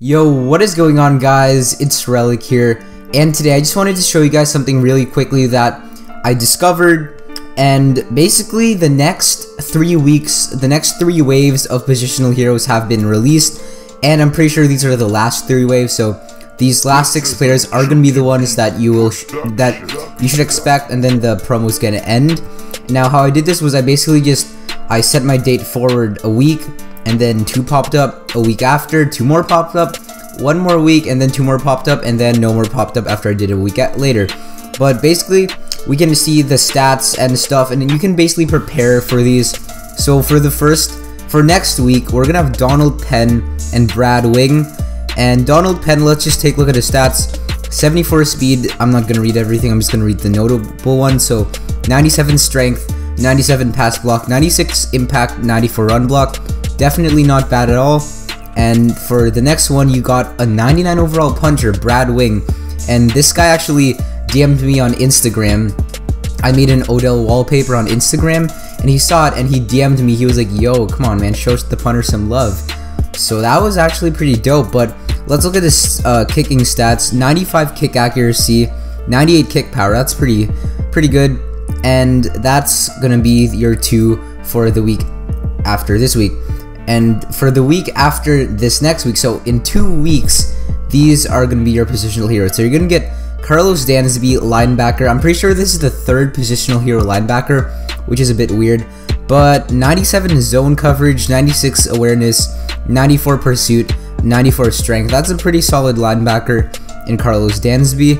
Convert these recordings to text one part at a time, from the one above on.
Yo, what is going on guys? It's Relic here, and today I just wanted to show you guys something really quickly that I discovered, and basically the next three weeks, the next three waves of positional heroes have been released, and I'm pretty sure these are the last three waves, so these last six players are gonna be the ones that you will that you should expect, and then the promo is gonna end. Now, how I did this was I basically just I set my date forward a week, and then two popped up a week after, two more popped up, one more week, and then two more popped up, and then no more popped up after I did a week later. But basically, we can see the stats and stuff, and you can basically prepare for these. So for the first, for next week, we're gonna have Donald Penn and Brad Wing. And Donald Penn, let's just take a look at his stats. 74 speed, I'm not gonna read everything, I'm just gonna read the notable ones. So 97 strength, 97 pass block, 96 impact, 94 run block. Definitely not bad at all. And for the next one, you got a 99 overall puncher, Brad Wing. And this guy actually DM'd me on Instagram. I made an Odell wallpaper on Instagram, and he saw it and he DM'd me. He was like, yo, come on, man, show the punter some love. So that was actually pretty dope. But let's look at his uh, kicking stats 95 kick accuracy, 98 kick power. That's pretty, pretty good. And that's gonna be your two for the week after this week. And for the week after this next week, so in two weeks, these are going to be your positional heroes. So you're going to get Karlos Dansby, linebacker. I'm pretty sure this is the third positional hero linebacker, which is a bit weird. But 97 zone coverage, 96 awareness, 94 pursuit, 94 strength. That's a pretty solid linebacker in Karlos Dansby.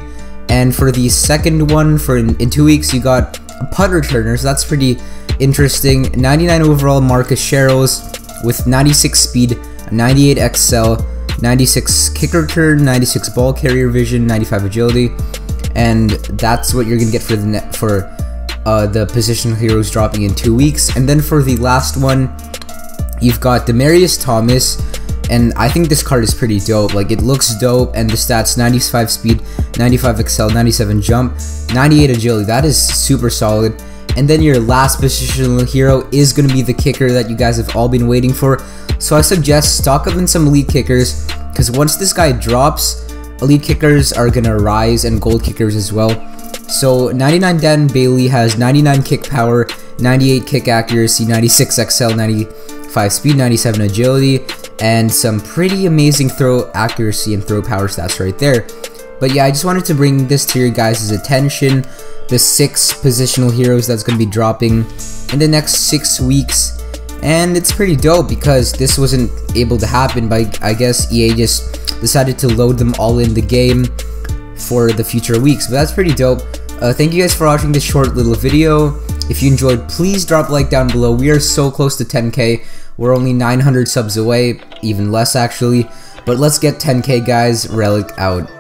And for the second one, for in, in two weeks, you got a punt returner. So that's pretty interesting. 99 overall Marcus Sherels, with 96 speed, 98 XL, 96 kick return, 96 ball carrier vision, 95 agility, and that's what you're gonna get for the net for uh, the positional heroes dropping in two weeks. And then for the last one, you've got Demaryius Thomas, and I think this card is pretty dope. Like it looks dope, and the stats: 95 speed, 95 XL, 97 jump, 98 agility. That is super solid. And then your last positional hero is going to be the kicker that you guys have all been waiting for. So I suggest stock up in some elite kickers because once this guy drops, elite kickers are going to rise and gold kickers as well. So 99 Dan Bailey has 99 kick power, 98 kick accuracy, 96 XL, 95 speed, 97 agility, and some pretty amazing throw accuracy and throw power stats right there. But yeah, I just wanted to bring this to your guys' attention the six positional heroes that's going to be dropping in the next six weeks. And it's pretty dope because this wasn't able to happen, but I guess EA just decided to load them all in the game for the future weeks. But that's pretty dope. Uh, thank you guys for watching this short little video. If you enjoyed, please drop a like down below. We are so close to 10k. We're only 900 subs away, even less actually. But let's get 10k guys. Relic out.